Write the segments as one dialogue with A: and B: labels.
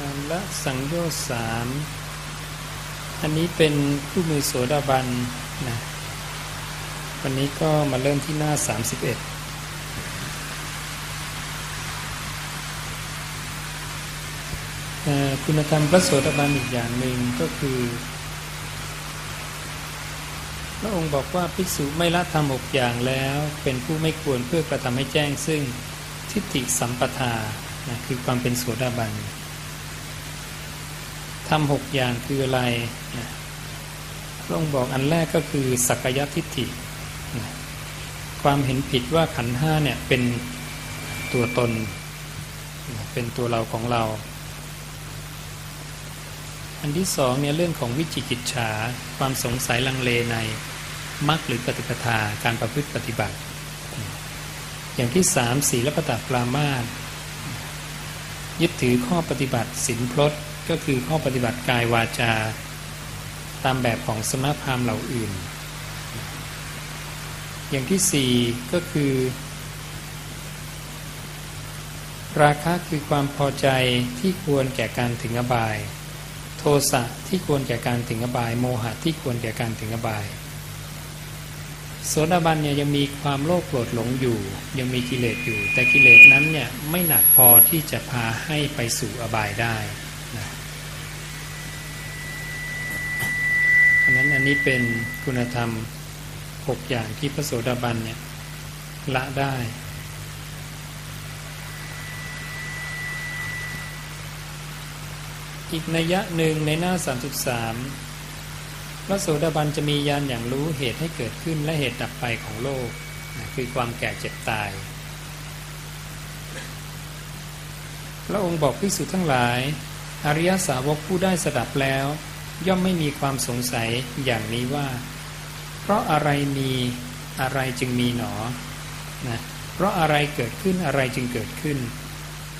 A: การละสังโยชน์สามอันนี้เป็นผู้มือโสดาบันนะวันนี้ก็มาเริ่มที่หน้า 31คุณธรรมพระโสดาบันอีกอย่างหนึ่งก็คือ พระองค์บอกว่าภิกษุไม่ละธรรมหกอย่างแล้ว เป็นผู้ไม่ควรเพื่อกระทำให้แจ้งซึ่งทิฏฐิสัมปทานะคือความเป็นโสดาบัน ทำหกอย่างคืออะไรพระองค์บอกอันแรกก็คือสักยทิฏฐิ ความเห็นผิดว่าขันห้าเนี่ยเป็นตัวตน เป็นตัวเราของเรา อันที่สองเนี่ยเรื่องของวิจิกิจฉา ความสงสัยลังเลในมรรคหรือปฏิปทาการประพฤติปฏิบัติ อย่างที่สามสีและประตัปรามาสยึดถือข้อปฏิบัติสินพลด ก็คือข้อปฏิบัติกายวาจา ตามแบบของสมณพราหมณ์เหล่าอื่น อย่างที่สี่ก็คือ ราคะคือความพอใจที่ควรแก่การถึงอบาย โทสะที่ควรแก่การถึงอบาย โมหะที่ควรแก่การถึงอบายโสดาบันเนี่ยยังมีความโลภโกรธหลงอยู่ ยังมีกิเลสอยู่ แต่กิเลสนั้นเนี่ยไม่หนักพอที่จะพาให้ไปสู่อบายได้ นะอันนั้นอันนี้เป็นคุณธรรมหกอย่างที่พระโสดาบันเนี่ยละได้ อีกนัยะหนึ่งในหน้า 33 พระโสดาบันจะมียานอย่างรู้เหตุให้เกิดขึ้นและเหตุดับไปของโลกนะคือความแก่เจ็บตาย พระองค์บอกพิสุทั้งหลาย อริยสาวกผู้ได้สดับแล้ว ย่อมไม่มีความสงสัยอย่างนี้ว่า เพราะอะไรมีอะไรจึงมีหนอนะเพราะอะไรเกิดขึ้นอะไรจึงเกิดขึ้น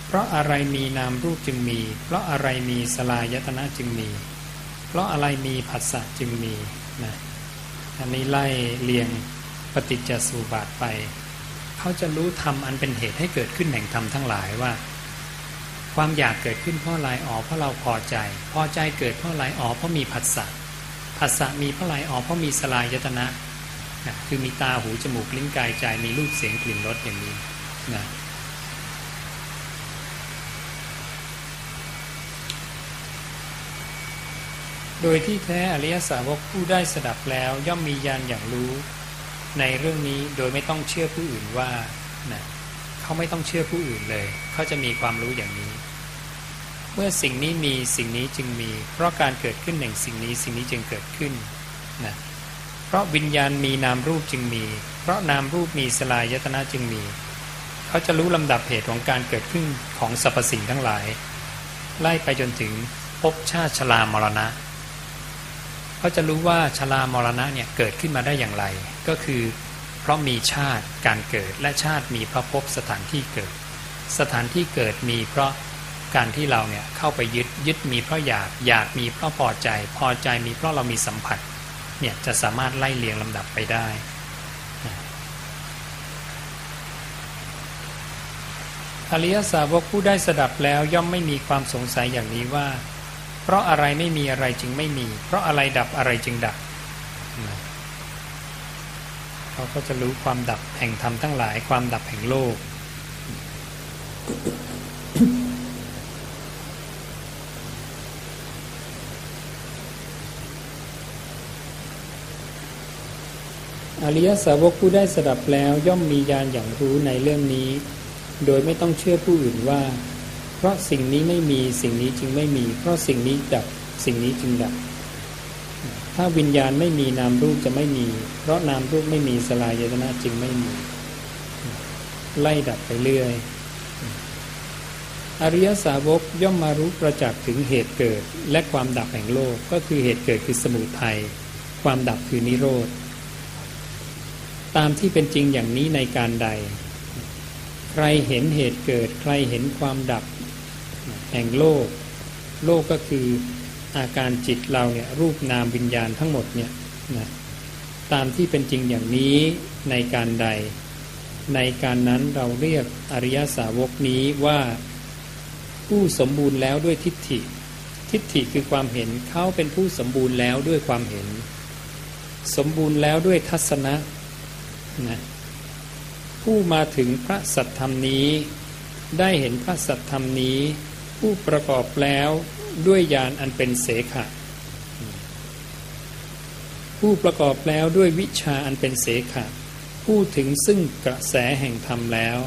A: เพราะอะไรมีนามรูปจึงมี เพราะอะไรมีสลายตนะจึงมี เพราะอะไรมีผัสสะจึงมีนะอันนี้ไล่เรียงปฏิจจสุบาทไป เขาจะรู้ธรรมอันเป็นเหตุให้เกิดขึ้นแห่งธรรมทั้งหลายว่า ความอยากเกิดขึ้นเพราะอะไรอ๋อเพราะเราพอใจ พอใจเกิดเพราะอะไรอ๋อเพราะมีผัสสะผัสสะมีเพราะอะไรอ๋อเพราะมีสลายยตนะนะคือมีตาหูจมูกลิ้นกายใจมีรูปเสียงกลิ่นรสอย่างนี้นะโดยที่แท้อริยสาวกผู้ได้สดับแล้วย่อมมีญาณอย่างรู้ ในเรื่องนี้โดยไม่ต้องเชื่อผู้อื่นว่านะ เขาไม่ต้องเชื่อผู้อื่นเลย เขาจะมีความรู้อย่างนี้ เมื่อสิ่งนี้มีสิ่งนี้จึงมี เพราะการเกิดขึ้นแห่งสิ่งนี้สิ่งนี้จึงเกิดขึ้นนะเพราะวิญญาณมีนามรูปจึงมี เพราะนามรูปมีสลายยตนะจึงมี เขาจะรู้ลำดับเหตุของการเกิดขึ้นของสรรพสิ่งทั้งหลาย ไล่ไปจนถึงภพชาติชรามรณะเขาจะรู้ว่าชรามรณะเนี่ยเกิดขึ้นมาได้อย่างไร ก็คือ เพราะมีชาติการเกิดและชาติมีพระพบสถานที่เกิด สถานที่เกิดมีเพราะการที่เราเนี่ยเข้าไปยึดยึดมีเพราะอยากอยากมีเพราะพอใจ พอใจมีเพราะเรามีสัมผัสเนี่ยจะสามารถไล่เลียงลำดับไปได้อริยสาวกผู้ได้สดับแล้วย่อมไม่มีความสงสัยอย่างนี้ว่า เพราะอะไรไม่มีอะไรจึงไม่มี เพราะอะไรดับอะไรจึงดับ เขาก็จะรู้ความดับแห่งธรรมทั้งหลาย ความดับแห่งโลก อริยสาวกผู้ได้สดับแล้วย่อมมีญาณอย่างรู้ในเรื่องนี้ โดยไม่ต้องเชื่อผู้อื่นว่า เพราะสิ่งนี้ไม่มีสิ่งนี้จึงไม่มี เพราะสิ่งนี้ดับสิ่งนี้จึงดับ ถ้าวิญญาณไม่มีนามรูปจะไม่มี เพราะนามรูปไม่มีสลายยตนะจึงไม่มี ไล่ดับไปเรื่อย อริยสาวกย่อมมารู้ประจักษ์ถึงเหตุเกิดและความดับแห่งโลกก็คือเหตุเกิดคือสมุทัยความดับคือนิโรธ ตามที่เป็นจริงอย่างนี้ในการใด ใครเห็นเหตุเกิด ใครเห็นความดับแห่งโลก โลกก็คือ อาการจิตเราเนี่ยรูปนามวิญญาณทั้งหมดเนี่ยนะตามที่เป็นจริงอย่างนี้ในการใด ในการนั้นเราเรียกอริยสาวกนี้ว่าผู้สมบูรณ์แล้วด้วยทิฏฐิ ทิฏฐิคือความเห็นเขาเป็นผู้สมบูรณ์แล้วด้วยความเห็น สมบูรณ์แล้วด้วยทัศนะนะผู้มาถึงพระสัทธรรมนี้ ได้เห็นพระสัทธรรมนี้ ผู้ประกอบแล้ว ด้วยญาณอันเป็นเสขะ ผู้ประกอบแล้วด้วยวิชาอันเป็นเสขะ ผู้ถึงซึ่งกระแสแห่งธรรมแล้ว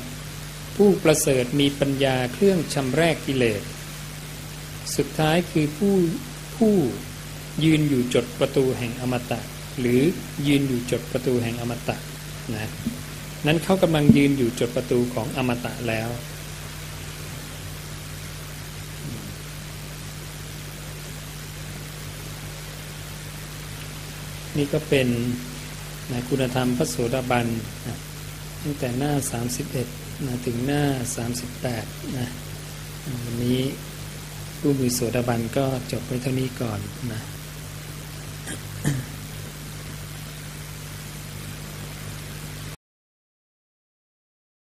A: ผู้ประเสริฐมีปัญญาเครื่องชำแรกกิเลส สุดท้ายคือผู้ผู้ยืนอยู่จดประตูแห่งอมตะ หรือยืนอยู่จดประตูแห่งอมตะนะนั้นเขากำลังยืนอยู่จดประตูของอมตะแล้ว นี่ก็เป็นนะคุณธรรมพระโสดาบันนะตั้งแต่หน้า 31นะถึงหน้า 38นะวันนี้ผู้มือโสดาบันก็จบไว้เท่านี้ก่อนนะ